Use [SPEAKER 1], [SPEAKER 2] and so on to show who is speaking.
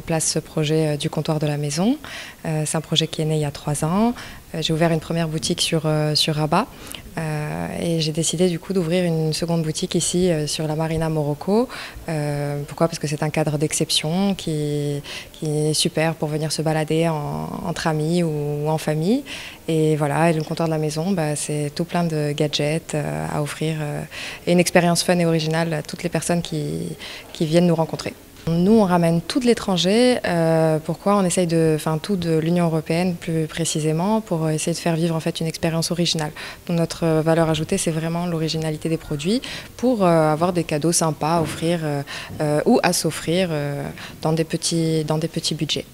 [SPEAKER 1] place ce projet du comptoir de la maison. C'est un projet qui est né il y a trois ans. J'ai ouvert une première boutique sur, sur Rabat et j'ai décidé du coup d'ouvrir une seconde boutique ici sur la Marina Morocco. pourquoi? Parce que c'est un cadre d'exception qui, qui, est super pour venir se balader entre amis ou en famille. Et voilà, le comptoir de la maison, bah, c'est tout plein de gadgets à offrir et une expérience fun et originale à toutes les personnes qui, qui viennent nous rencontrer. Nous, on ramène tout de l'étranger. Euh, pourquoi On essaye de, enfin tout de l'Union européenne plus précisément, pour essayer de faire vivre en fait une expérience originale. Notre valeur ajoutée, c'est vraiment l'originalité des produits pour euh, avoir des cadeaux sympas à offrir euh, ou à s'offrir dans des petits budgets.